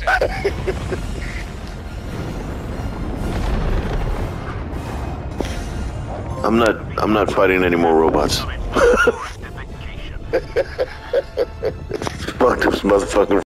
I'm not. I'm not fighting any more robots. Fuck this motherfucking